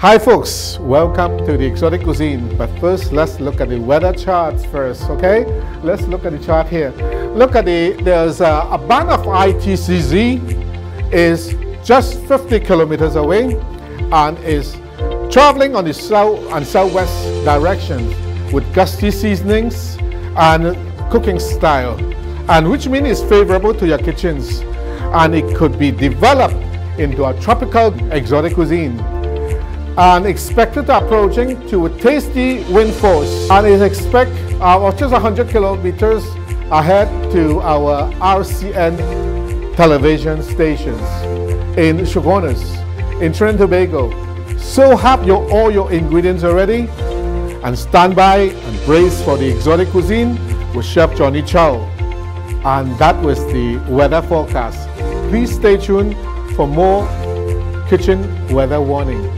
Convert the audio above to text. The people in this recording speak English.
Hi folks, welcome to the exotic cuisine. But first, let's look at the weather charts first, okay? Let's look at the chart here. Look at the, there's a, a band of ITCZ is just 50 kilometers away and is traveling on the south and southwest direction with gusty seasonings and cooking style, and which means it's favorable to your kitchens and it could be developed into a tropical exotic cuisine and expected approaching to a tasty wind force and is expect uh, just 100 kilometers ahead to our RCN television stations in Chaguanas, in Trinidad Tobago. So have your, all your ingredients already and stand by and brace for the exotic cuisine with Chef Johnny Chow. And that was the weather forecast. Please stay tuned for more kitchen weather warning.